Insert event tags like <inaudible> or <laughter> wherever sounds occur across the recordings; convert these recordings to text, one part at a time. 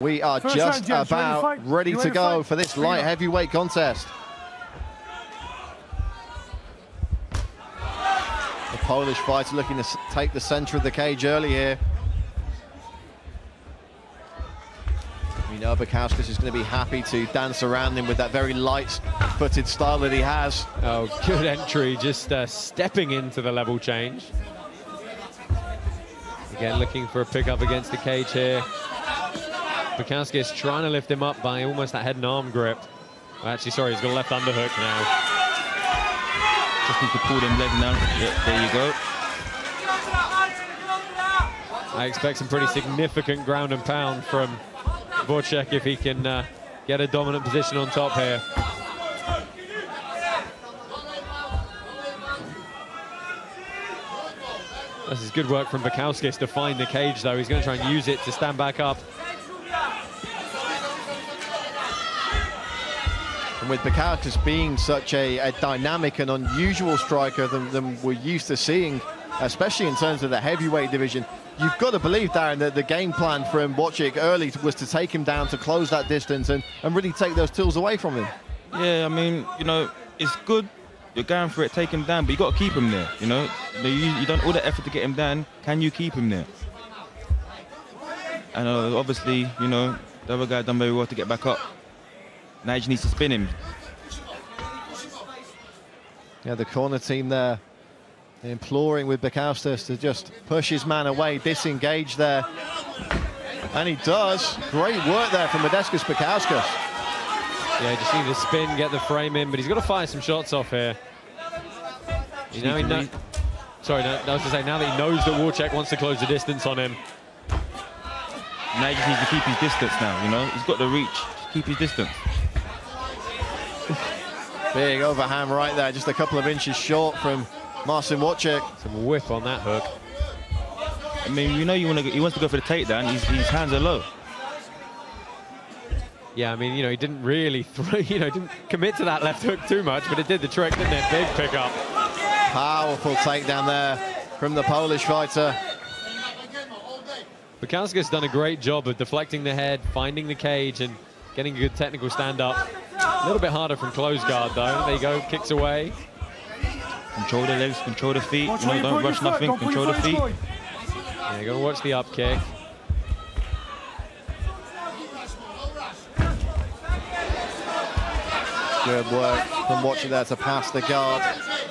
We are First just round, gents. Ready about ready to ready to go fight? for this light heavyweight contest. The Polish fighter looking to take the center of the cage early here. We know Bukauskas is going to be happy to dance around him with that very light-footed style that he has. Oh, good entry, just uh, stepping into the level change. Again, looking for a pickup against the cage here. Bukauskas trying to lift him up by almost that head and arm grip. Actually, sorry, he's got a left underhook now. Just need to pull them legs down. Yeah, there you go. I expect some pretty significant ground and pound from Wójcik if he can uh, get a dominant position on top here. This is good work from Bukauskas to find the cage, though. He's going to try and use it to stand back up. And with Bukauskas being such a, a dynamic and unusual striker than, than we're used to seeing, especially in terms of the heavyweight division, you've got to believe, Darren, that the game plan from Wojcik early was to take him down, to close that distance and, and really take those tools away from him. Yeah, I mean, you know, it's good. You're going for it, take him down, but you got to keep him there. You know, you, know, you, you done all the effort to get him down. Can you keep him there? And uh, obviously, you know, the other guy done very well to get back up. Now he just needs to spin him. Yeah, the corner team there imploring with Bukauskas to just push his man away, disengage there. And he does. Great work there from Modestas Bukauskas. Yeah, he just need to spin, get the frame in, but he's got to fire some shots off here. You know, he need to kno- re- Sorry, no, I was to say, now that he knows that Wójcik wants to close the distance on him, Now he just needs to keep his distance now, you know. He's got the reach. Just keep his distance. Big overhand right there, just a couple of inches short from Marcin Wojcik. some whip on that hook. I mean, you know, you want to. He wants to go for the takedown. His, his hands are low. Yeah, I mean, you know, he didn't really <laughs> throw, you know, didn't commit to that left hook too much, but it did the trick, didn't it? Big pickup. Powerful takedown there from the Polish fighter. Bukowski's done a great job of deflecting the head, finding the cage, and getting a good technical stand-up. A little bit harder from close guard, though. There you go, kicks away. Control the legs, control the feet. Watch You know, don't rush nothing. Don't Control the foot in feet. scoring. Yeah, go and watch the up kick. Good work from Wójcik there to pass the guard.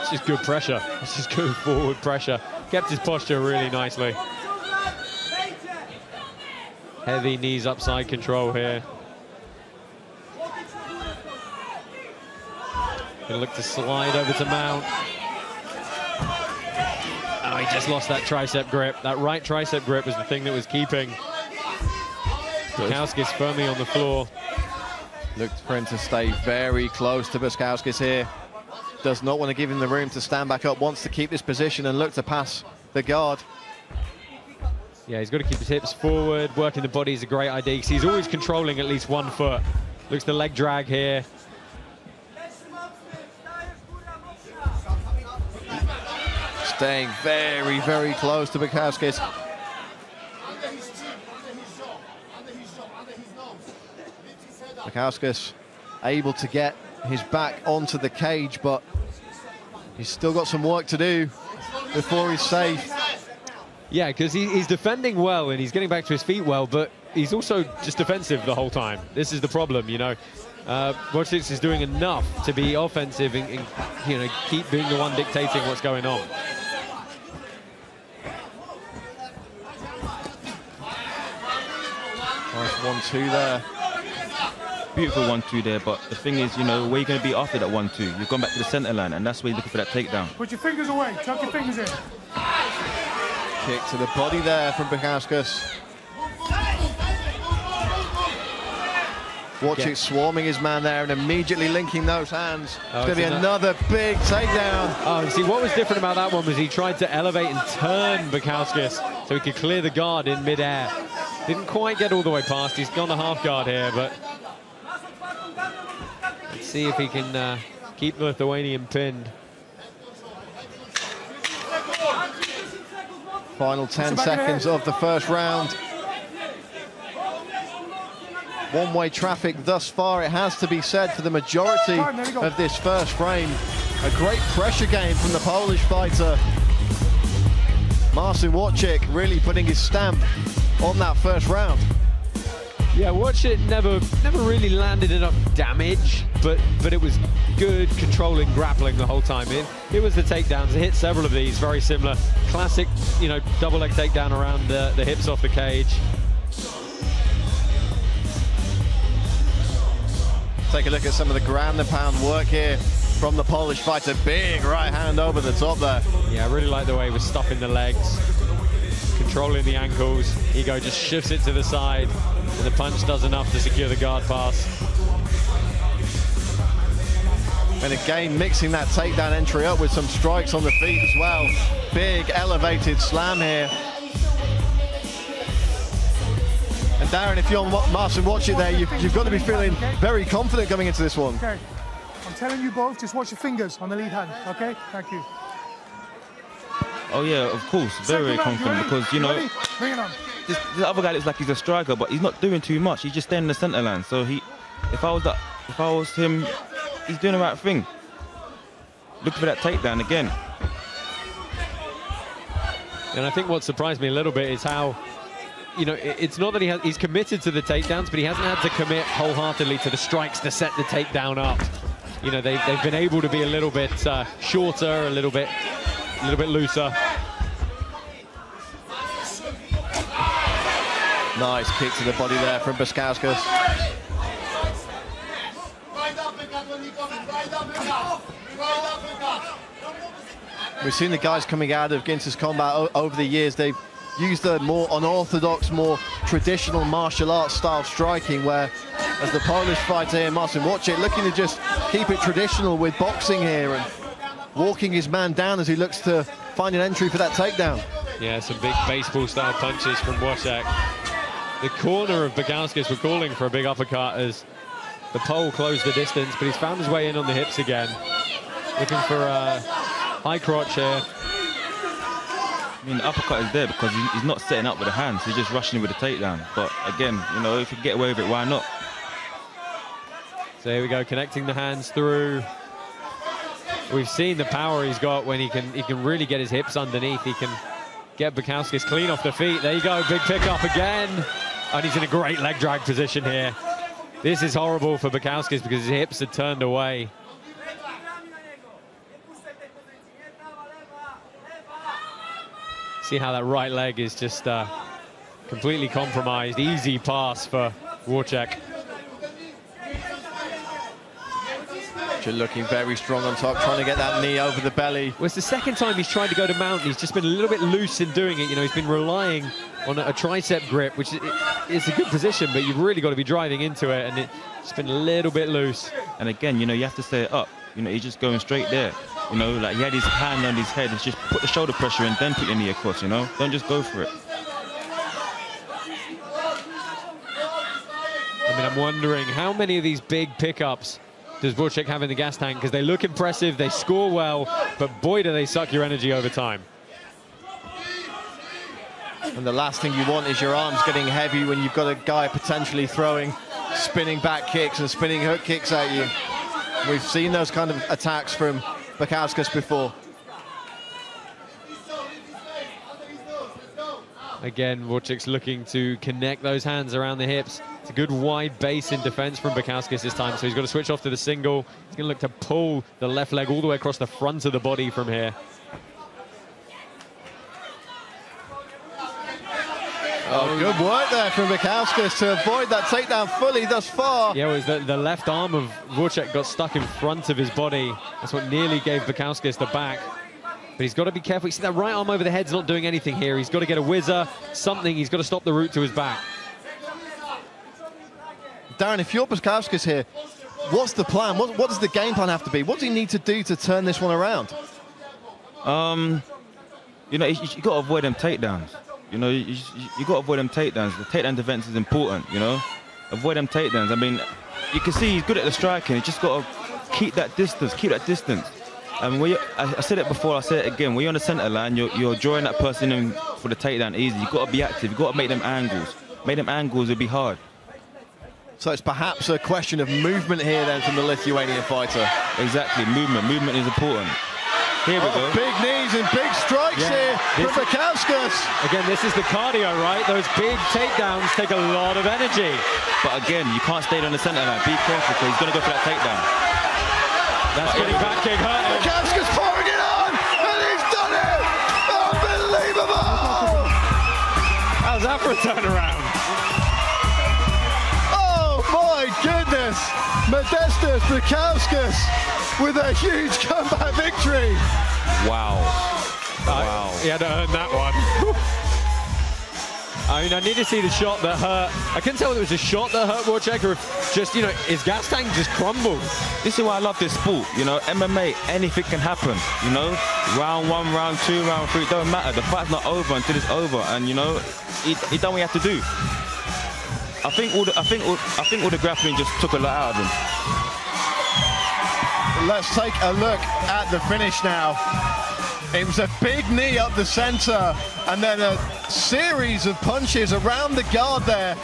It's just good pressure. It's just good <laughs> forward pressure. Kept his posture really nicely. Heavy knees upside control here. Gonna look to slide over to Mount. Oh, he just lost that tricep grip. That right tricep grip was the thing that was keeping Bukauskas firmly on the floor. Looked for him to stay very close to Bukauskas here. Does not want to give him the room to stand back up, wants to keep this position and look to pass the guard. Yeah, he's got to keep his hips forward. Working the body is a great idea because he's always controlling at least one foot. Looks the leg drag here. Staying very, very close to Bukauskas. Bukauskas able to get his back onto the cage, but he's still got some work to do before he's safe. Yeah, because he, he's defending well and he's getting back to his feet well, but he's also just defensive the whole time. This is the problem, you know. Uh, is doing enough to be offensive and, and, you know keep being the one dictating what's going on. Nice one-two there. Beautiful one-two there, but the thing is, you know, where you going to be after that one-two? You've gone back to the center line, and that's where you're looking for that takedown. Put your fingers away. Tuck your fingers in. Kick to the body there from Bukauskas. Wójcik Yeah. swarming his man there and immediately linking those hands. Oh, it's going to be it's a- another big takedown. Oh, and see, what was different about that one was he tried to elevate and turn Bukauskas so he could clear the guard in midair. Didn't quite get all the way past. He's gone a half guard here, but let's see if he can uh, keep the Lithuanian pinned. Final 10 back of the seconds of the first round. one-way traffic thus far. It has to be said for the majority Fine, there we go. of this first frame. A great pressure game from the Polish fighter. Marcin Wojcik really putting his stamp on that first round. Yeah, Wójcik never never really landed enough damage, but but it was good controlling grappling the whole time. It it was the takedowns. It hit several of these, very similar. Classic, you know, double leg takedown around the, the hips off the cage. Take a look at some of the ground and pound work here from the Polish fighter. Big right hand over the top there. Yeah, I really like the way he was stopping the legs, controlling the ankles. Ego just shifts it to the side, and the punch does enough to secure the guard pass. And again, mixing that takedown entry up with some strikes on the feet as well. Big elevated slam here. And Darren, if you're Wa- Marcin Wójcik there, you've, you've got to be feeling very confident coming into this one. Okay. I'm telling you both, just watch your fingers on the lead hand, okay? Thank you. Oh yeah, of course, very very confident because you know Ready? Bring it on. this, the other guy looks like he's a striker, but he's not doing too much. He's just staying in the centre line. So he, if I was that, if I was him, he's doing the right thing. Looking for that takedown again. And I think what surprised me a little bit is how, you know, it's not that he has, he's committed to the takedowns, but he hasn't had to commit wholeheartedly to the strikes to set the takedown up. You know, they, they've been able to be a little bit uh, shorter, a little bit, a little bit looser. Nice kick to the body there from Bukauskas. We've seen the guys coming out of Ginter's combat over the years. They've used the more unorthodox, more traditional martial arts style striking, where as the Polish fighter here, Marcin Wojcik, looking to just keep it traditional with boxing here and walking his man down as he looks to find an entry for that takedown. Yeah, some big baseball-style punches from Wójcik. The corner of Bukauskas were calling for a big uppercut as the pole closed the distance, but he's found his way in on the hips again. Looking for a high crotch here. I mean, the uppercut is there because he's not setting up with the hands. He's just rushing with the takedown. But again, you know, if you get away with it, why not? So here we go, connecting the hands through. We've seen the power he's got when he can he can really get his hips underneath. He can get Bukauskas clean off the feet. There you go, big pickup again. And he's in a great leg drag position here. This is horrible for Bukauskas because his hips are turned away. See how that right leg is just uh, completely compromised. Easy pass for Wójcik. You're looking very strong on top, trying to get that knee over the belly. Well, it's the second time he's tried to go to mount. He's just been a little bit loose in doing it. You know, he's been relying on a, a tricep grip, which is it's a good position, but you've really got to be driving into it, and it's been a little bit loose. And again, you know, you have to set it up. You know, he's just going straight there. You know, like he had his hand on his head. It's just put the shoulder pressure and then put your knee across. You know, don't just go for it. I mean, I'm wondering how many of these big pickups does Wójcik have in the gas tank? Because they look impressive, they score well, but boy, do they suck your energy over time. And the last thing you want is your arms getting heavy when you've got a guy potentially throwing spinning back kicks and spinning hook kicks at you. We've seen those kind of attacks from Bukauskas before. Again, Wójcik's looking to connect those hands around the hips. It's a good wide base in defense from Bukauskas this time, so he's got to switch off to the single. He's going to look to pull the left leg all the way across the front of the body from here. Oh, good work there from Bukauskas to avoid that takedown fully thus far. Yeah, it was the, the left arm of Wójcik got stuck in front of his body. That's what nearly gave Bukauskas the back. But he's got to be careful. You see that right arm over the head's not doing anything here. He's got to get a whizzer, something. He's got to stop the route to his back. Darren, if you're Bukauskas here, what's the plan? What, what does the game plan have to be? What do you need to do to turn this one around? Um, you know, you, you got to avoid them takedowns. You know, you, you, you got to avoid them takedowns. The takedown defense is important. You know, avoid them takedowns. I mean, you can see he's good at the striking. He just got to keep that distance. Keep that distance. And when I, said it before. I said it again. When you're on the center line, you're, you're drawing that person in for the takedown easy. You've got to be active. You've got to make them angles. Make them angles. It'll be hard. So it's perhaps a question of movement here then from the Lithuanian fighter. Exactly, movement. Movement is important. Here we Oh, go. big knees and big strikes Yeah, here this from is- Bukauskas. Again, this is the cardio, right? Those big takedowns take a lot of energy. But again, you can't stay on the centre line. Be careful because he's going to go for that takedown. That getting back kick hurt him. Bukauskas pouring it on, and he's done it! Unbelievable! How's that for a turnaround? Modestas Bukauskas with a huge comeback victory. Wow. Wow. He had to earn that one. <laughs> I mean, I need to see the shot that hurt. I couldn't tell whether it was a shot that hurt Wójcik or just, you know, his gas tank just crumbled. This is why I love this sport. You know, MMA, anything can happen. You know, round one, round two, round three, don't matter. The fight's not over until it's over, and you know, he, he done what he had to do. I think all the, I think all, I think all the grappling just took a lot out of him. Let's take a look at the finish now. It was a big knee up the center and then a series of punches around the guard there.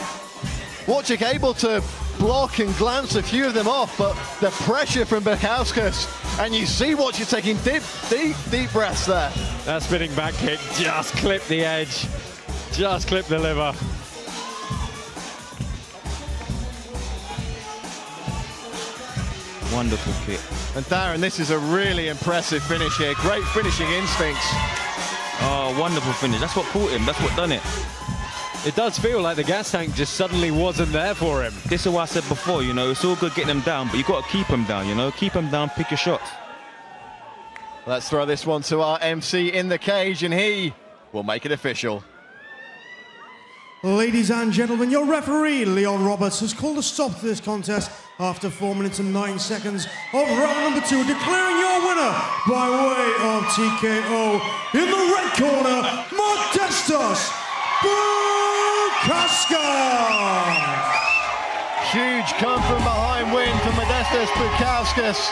Wojcik able to block and glance a few of them off, but the pressure from Bukauskas, and you see Wojcik taking deep, deep, deep breaths there. That spinning back kick just clipped the edge, just clipped the liver. Wonderful kick. And Darren, this is a really impressive finish here. Great finishing instincts. Oh, wonderful finish. That's what caught him. That's what done it. It does feel like the gas tank just suddenly wasn't there for him. This is what I said before. You know, it's all good getting them down, but you got to keep them down. You know, keep them down. Pick your shots. Let's throw this one to our MC in the cage, and he will make it official. Ladies and gentlemen, your referee, Leon Roberts, has called a stop to this contest after 4 minutes and 9 seconds of round number 2, declaring your winner by way of TKO in the red corner, Modestas Bukauskas. Huge come from behind win for Modestas Bukauskas.